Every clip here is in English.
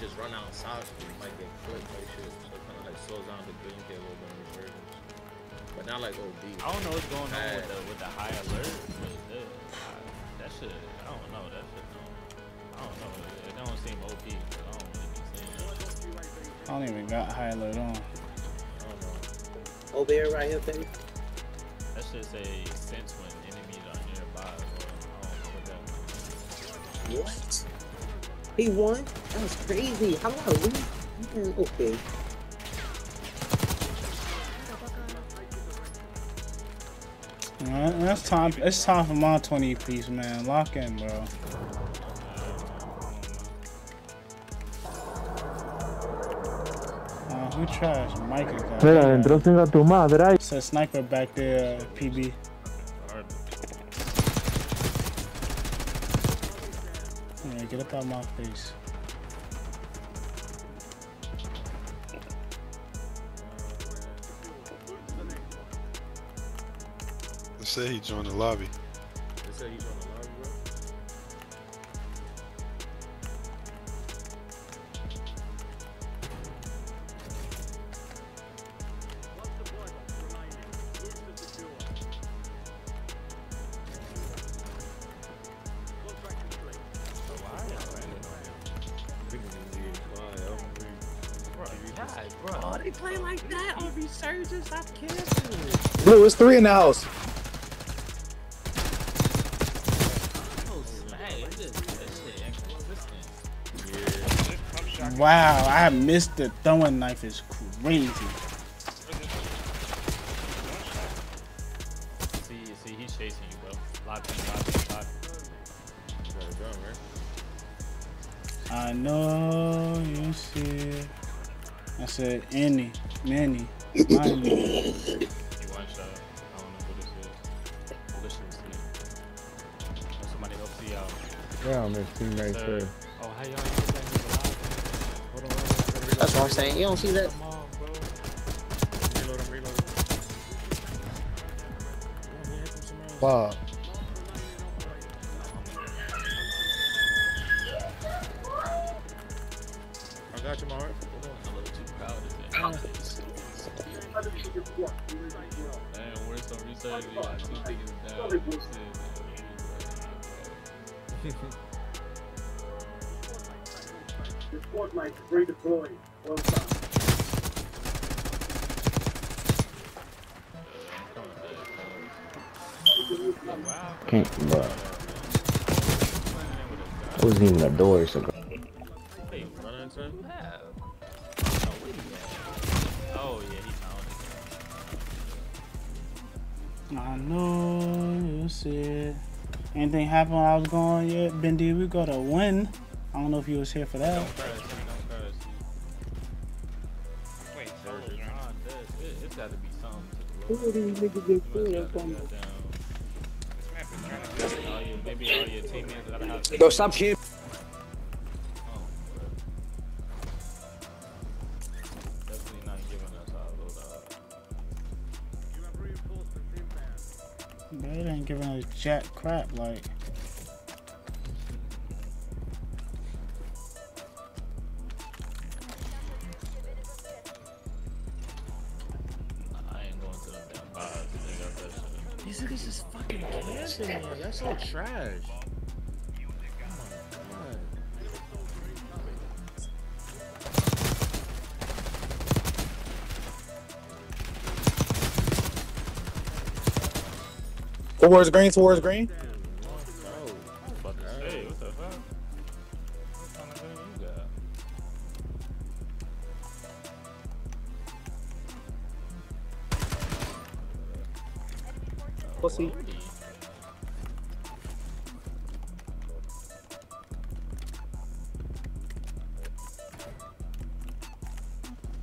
just run outside, you might get clipped like shit. So it kind of like slows down the gameplay a little bit on these versions. But not like OD. I don't know what's going on with the with the high alert, but the, uh, that shit, I don't know. That shit, don't, I don't know. It don't seem OP. I don't really be seeing it. I don't even got high alert on. I don't. Over here, right here, baby. That shit say sense when enemies are nearby. Or, I don't know what that means. What? He won? That was crazy. How about we? Okay. Alright, that's time. It's time for my 20 piece, man. Lock in, bro. Uh, who trash? Micah got Mira, it. entró sin a tu madre. ay. Said sniper back there, uh, PB. Yeah, get up out my face. They say he joined the lobby. They said he's on the lobby, bro. Bro, they play like that on resurgence. Stop camping. Blue, it's three in the house. Wow, I missed the throwing knife. Is crazy. See, see, he's chasing you, bro. Lock in, lock in, lock You got a right? I know you see. I said any, many, many. He one. Uh, I don't know who this is. This shit's me. Somebody help see out. Yeah, his teammate Sir. said. Oh, how y'all ain't playing this alive? Hold on, hold on. I'm gonna reload. That's what I'm saying. You don't see that? Come on, bro. Reload, I'm reloading. Come on, man, hit them some rounds. Fuck. I got you, my heart. Hold. I'm a little too proud of it. Damn, where's some research? You got two niggas down. Shit, man. Wow. Can't, bro. It wasn't even a door, so. Hey. I know you it. Anything happen while I was going yet? Bendy, we got a win. I don't know if you was here for that. Stop him. Giving us our little dog. Bro, it ain't giving us jack crap. Like, These niggas is fucking camping. That's so trash. Towards green, towards green. Pussy. Lordy.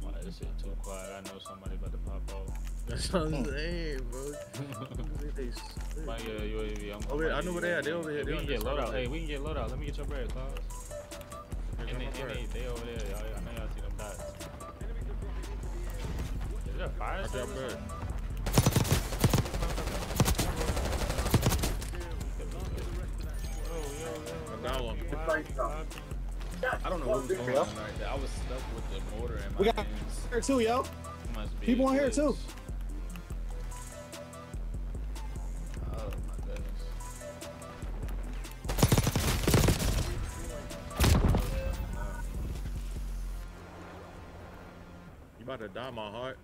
Why this shit too quiet? I know somebody about to pop off. that's what I'm saying, bro. My uh, UAV, I'm. Over here, I know where they at. They over here. Hey, They we can get this loadout. Hey, we can get loadout. Let me get your bread, Klaus. And they, and they, they over there. Y'all, I know y'all see them dots. Is there a fire I got bread. Yo, yo, yo. I got one. Why- why- I don't know what was going on right there. I was stuck with the mortar in my We got- hands. Here too, yo. Must be People on here too. Oh my goodness. You about to die, my heart.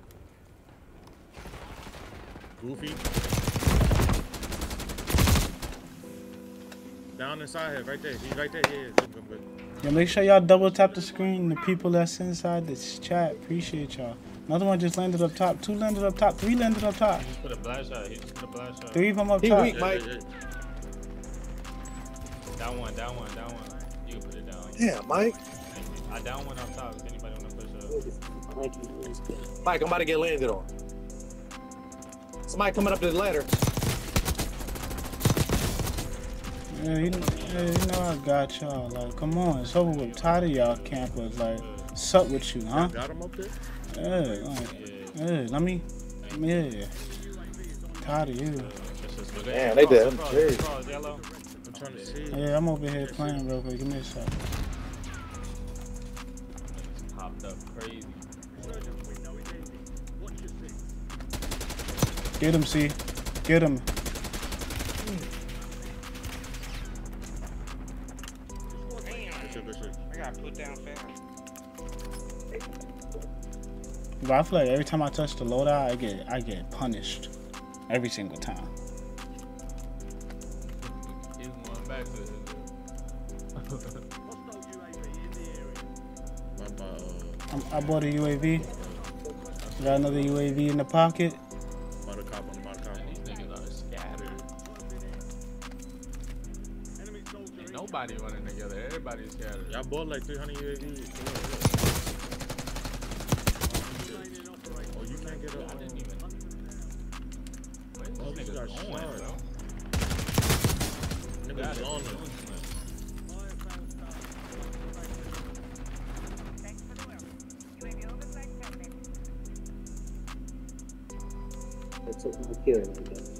Goofy. Down inside here, right there. He's right there. Yeah, yeah. Good, good, good. Yeah, make sure y'all double tap the screen. The people that's inside this chat, appreciate y'all. Another one just landed up top. Two landed up top. Three landed up top. He just put a blast shot. He just put a blast shot. Three of them up He top. weak, Mike. yeah, yeah. Down one, down one, down one. You can put it down. Damn, Mike. I down one up top. If anybody want to push up. Mike, I'm about to get landed on. Somebody coming up this ladder. Yeah, you, yeah, you know I got y'all. Like, come on, it's over with. Tired of y'all campers. Like, suck with you, huh? Got him up there? Yeah, like, Yeah. yeah. Let me, yeah. Tired of you. It's Damn, they did. cross, Jeez. I'm trying to see. Yeah, I'm over here playing real quick. Give me a sec. Popped up crazy. Get him, C. Get him. I feel like every time I touch the loadout, I get I get punished. Every single time. He's going back to his. My, my, uh, I'm, I bought a UAV. Got another UAV in the pocket. mother cop on the mother cop. These niggas are scattered. Ain't nobody running together. Everybody's scattered. Y'all bought like 300 UAVs. Where is this got going, shot. bro? Niggas God, on it's them. doing something. That's what people kill him.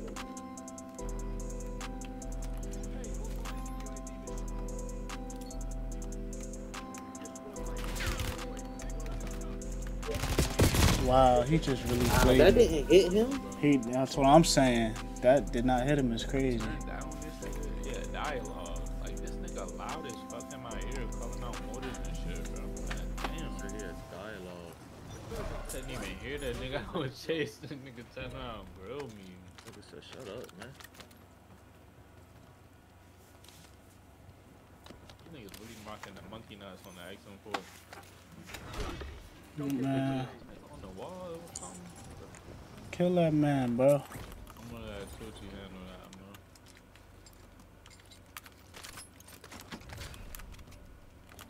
Wow, he just really Ah, played. that didn't hit him. He, that's what I'm saying. That did not hit him. It's crazy. Turn down this nigga. Yeah, dialogue. Like this nigga loud as fuck in my ear, calling out motors and shit, bro. God damn. So he has dialogue. Couldn't even hear that nigga. I was chasing the nigga turn around, grill me. Nigga said, shut up, man. These niggas really rocking the monkey nuts on the XM4. Man, Like the wall or something. kill that man, bro. I'm gonna let Tucci handle that, bro.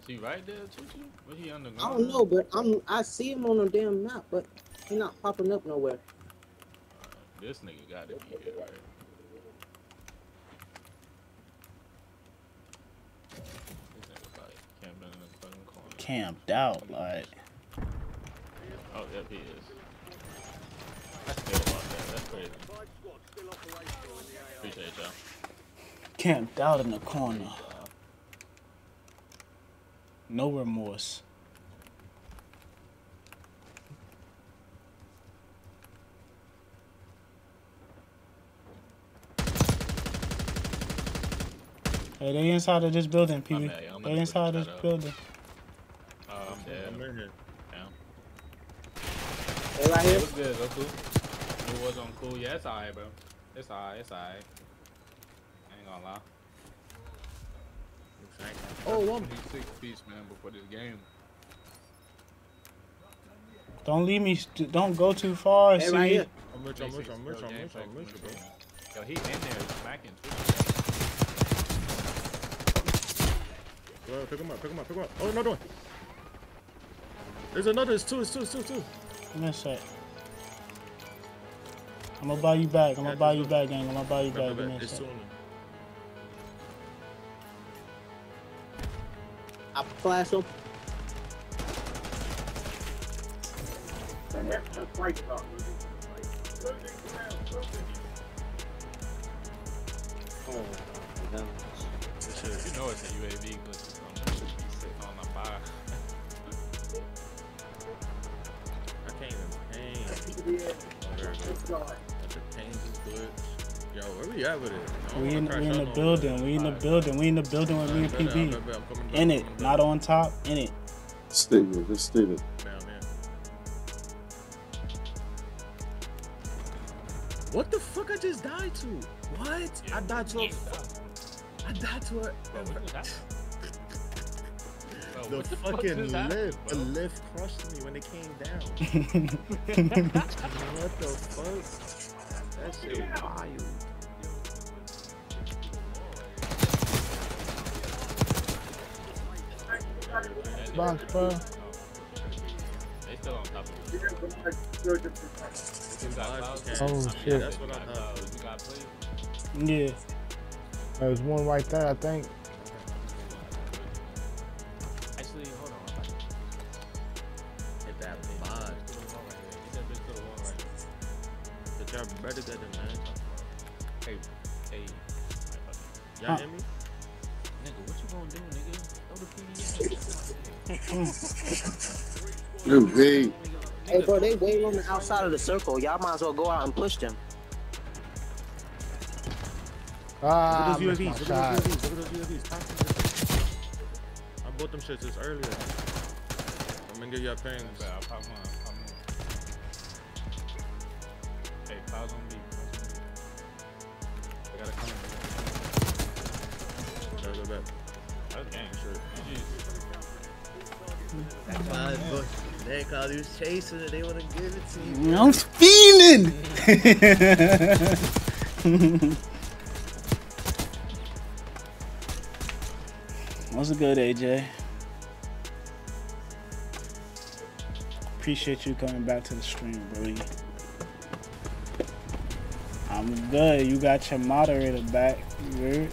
Is he right there, Tucci? Was he underground? I don't know, but I'm I see him on the damn map, but he's not popping up nowhere. This nigga got to be here, right? This nigga like camping in the fucking corner. Camped out, like. Oh, yep, he is. I still about that. That's crazy. Appreciate y'all. Camped out in the corner. No remorse. Hey, they inside of this building, PB. bad, I'm They gonna inside put this up. building. Oh, I'm dead. I'm in here. Down. They right It here. was good. Go cool. It was on cool. Yeah, it's alright, bro. It's alright. It's alright. I ain't gonna lie. Oh, one. He's six piece, man, before this game. Don't leave me. St- don't go too far. They see? right here. I'm rich, I'm rich, I'm rich, I'm rich, I'm rich, bro. Yo, he in there smacking too. Pick him up, pick him up, pick him up. Oh, another one. There's another, it's two, it's two, it's two, it's two. Give me a. I'm gonna buy you back. I'm gonna buy you back, gang. I'm gonna buy you Back, back. back, Give me a It's sec. two on them. I flash him. Oh, my God. This shit. You know it's a UAV because it's on the sick on high. I Yo, where we at with it? We in, we in the building. more. We in the building. We in the building with me and Bet, bet, PB. bet, bet, I'm coming back, In it, not on top. In it. Stay there. Just stay there. Down. What the fuck I just died to? What? I died to a. I died to a. The what the fuck fucking just happened, lift. The lift crushed me when it came down. what the fuck? That shit wild. Box, bro. They still on top of it. You got clouds? Oh, shit. that's what I thought. clouds. You got? Yeah. There's one right there, I think. Y'all hear me? Nigga, what you gonna do, nigga? Throw the PDA. New V. Hey, bro, they way on the outside of the circle. Y'all might as well go out and push them. Ah, Look at those UAVs. Look at those UAVs. Look at those UAVs. I bought them shits just earlier. I'm gonna give y'all pain. Okay, I'll pop one. They call you chasing it. They wanna give it to you. I'm fiending. What's good, AJ? Appreciate you coming back to the stream, bro. I'm good. You got your moderator back. You